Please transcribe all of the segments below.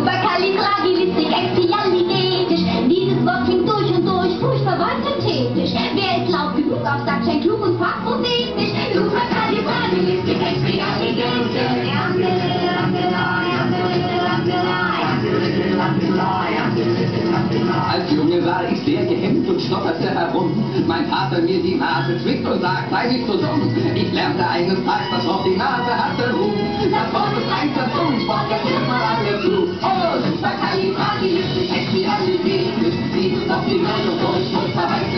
Superkalifragilistikexpialidetisch. Dieses Wort klingt durch und durch furchtbar synthetisch. Wer ist laut genug auf sagt, scheint klug und fachprophetisch. Als Junge war ich sehr gehemmt und stotterte herum. Mein Vater mir die Nase zwickt und sagt, sei nicht so dumm. Ich lernte eines Tages, dass auf die Nase hatte Ruhm. Das Wort ist ein Zungensport, das hört man alle zu.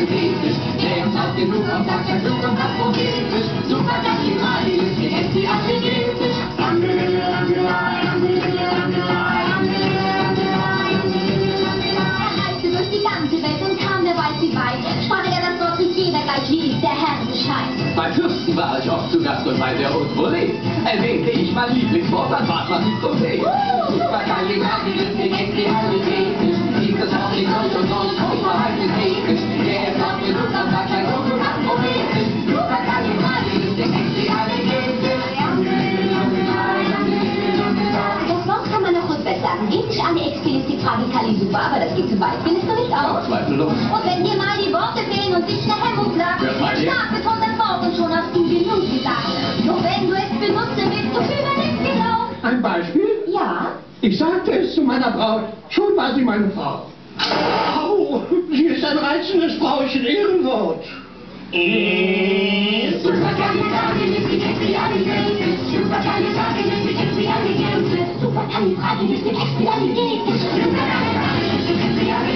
Synthetisch. Wer ist laut genug auf sagt, scheint klug und fachprophetisch. Superkalifragilistikexpialidetisch. Er reiste durch die ganze Welt und kam, wer weiß wie weit. Sprach er das Wort nicht jeder gleich, ist der Herr Bescheid. Bei Fürsten war ich oft zu Gast und bei der Haute Volée erwähnte ich mein Lieblingswort, dann war man nicht super, aber das geht zu weit. Findest du nicht auch? Zweifellos. Und wenn dir mal die Worte fehlen und dich eine Hemmung plagt, Ja, dann stark mit 100 Wort und schon hast du genug gesagt. Doch wenn du es benutzen willst, so überleg genau. Ein Beispiel? Ja? Ich sagte es zu meiner Braut. Schon war sie meine Frau. Au, sie ist ein reizendes Frauchen, Ehrenwort. Superkalifragilistikexpialidetisch. Gracias.